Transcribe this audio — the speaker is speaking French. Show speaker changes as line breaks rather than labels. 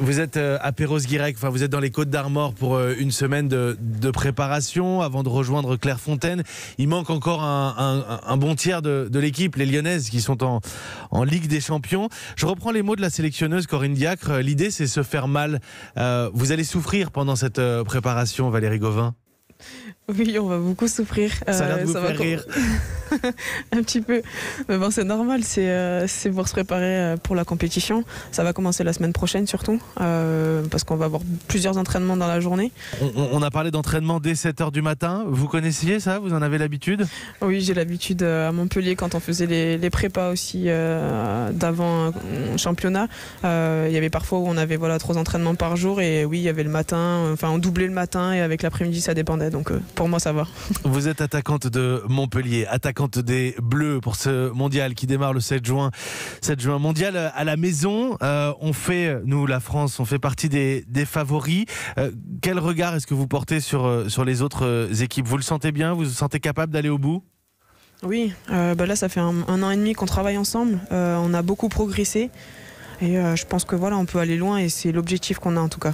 Vous êtes à Perros-Guirec, enfin vous êtes dans les Côtes d'Armor pour une semaine de, préparation avant de rejoindre Clairefontaine. Il manque encore un, bon tiers de, l'équipe, les Lyonnaises qui sont en, en, Ligue des Champions. Je reprends les mots de la sélectionneuse Corinne Diacre. L'idée c'est se faire mal. vous allez souffrir pendant cette préparation, Valérie Gauvin?
Oui, on va beaucoup souffrir.
Ça a l'air euh, rire.
un petit peu. Mais bon, c'est normal, c'est euh, pour se préparer euh, pour la compétition. Ça va commencer la semaine prochaine surtout, parce qu'on va avoir plusieurs entraînements dans la journée.
On, a parlé d'entraînement dès 7h du matin. Vous connaissiez ça? Vous en avez l'habitude?
Oui, j'ai l'habitude à Montpellier quand on faisait les, prépas aussi d'avant un championnat. Il y avait parfois où on avait voilà, trois entraînements par jour et oui, il y avait le matin, enfin on doublait le matin et avec l'après-midi ça dépendait. Donc pour moi, ça va.
Vous êtes attaquante de Montpellier, attaquante des Bleus pour ce mondial qui démarre le 7 juin. 7 juin mondial à la maison. Euh, on fait, nous, la France, on fait partie des, favoris. Euh, quel regard est-ce que vous portez sur, euh, sur les autres équipes? Vous le sentez bien? Vous vous sentez capable d'aller au bout?
Oui, bah là ça fait un, an et demi qu'on travaille ensemble. on a beaucoup progressé et je pense que voilà, on peut aller loin et c'est l'objectif qu'on a en tout cas.